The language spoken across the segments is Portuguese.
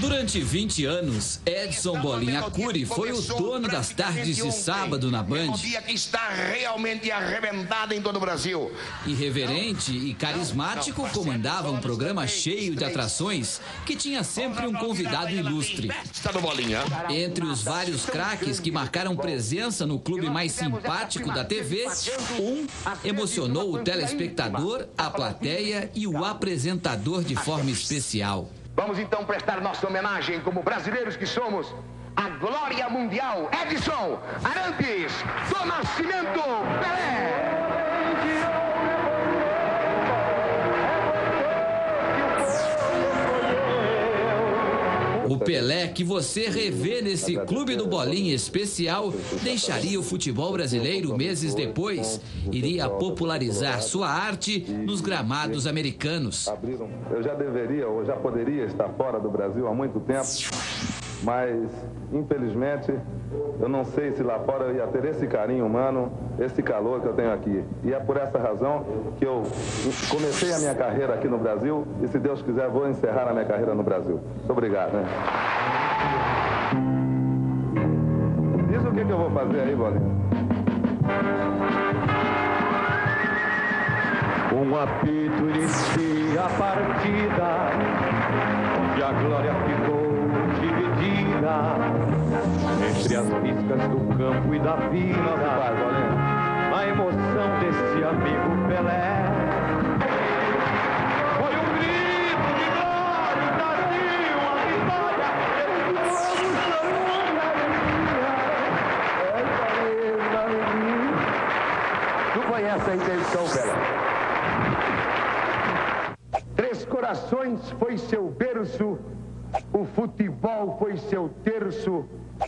Durante 20 anos, Edson Bolinha Cury foi o dono das tardes de sábado na Band. Um dia que está realmente arrebentado em todo o Brasil. Irreverente e carismático, comandava um programa cheio de atrações que tinha sempre um convidado ilustre. Entre os vários craques que marcaram presença no clube mais simpático da TV, um emocionou o telespectador, a plateia e o apresentador de forma especial. Vamos então prestar nossa homenagem como brasileiros que somos à glória mundial Edson Arantes do Nascimento Pelé. O Pelé que você revê nesse clube do Bolinha especial deixaria o futebol brasileiro meses depois. Iria popularizar sua arte nos gramados americanos. Eu já deveria ou já poderia estar fora do Brasil há muito tempo, mas infelizmente eu não sei se lá fora eu ia ter esse carinho humano, esse calor que eu tenho aqui. E é por essa razão que eu comecei a minha carreira aqui no Brasil e se Deus quiser vou encerrar a minha carreira no Brasil. Muito obrigado. Né? Diz o que, que eu vou fazer aí, Bolinha. Um apito inicia a partida, onde a glória ficou entre as piscas do campo e da vida. A emoção desse amigo Pelé. Foi um grito de glória, Brasil, a vitória. Tu conhece a intenção, Pelé? Três Corações foi seu berço, o futebol foi seu terço,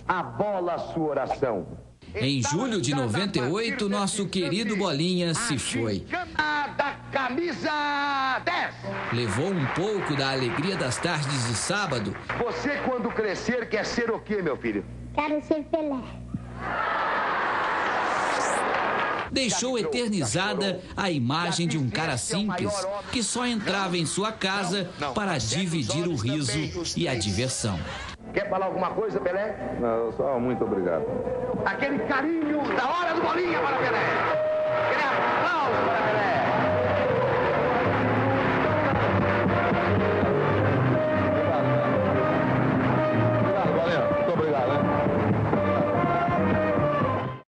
a bola sua oração. Em julho de 98, nosso querido Bolinha se foi. A da camisa 10. Levou um pouco da alegria das tardes de sábado Você, quando crescer, quer ser o quê, meu filho? Quero ser Pelé deixou eternizada a imagem de um cara é simples que só entrava em sua casa para dividir o riso e a diversão. Quer falar alguma coisa, Pelé? Não, só muito obrigado. Aquele carinho da hora do Bolinha para Pelé. Aquele aplauso para Pelé.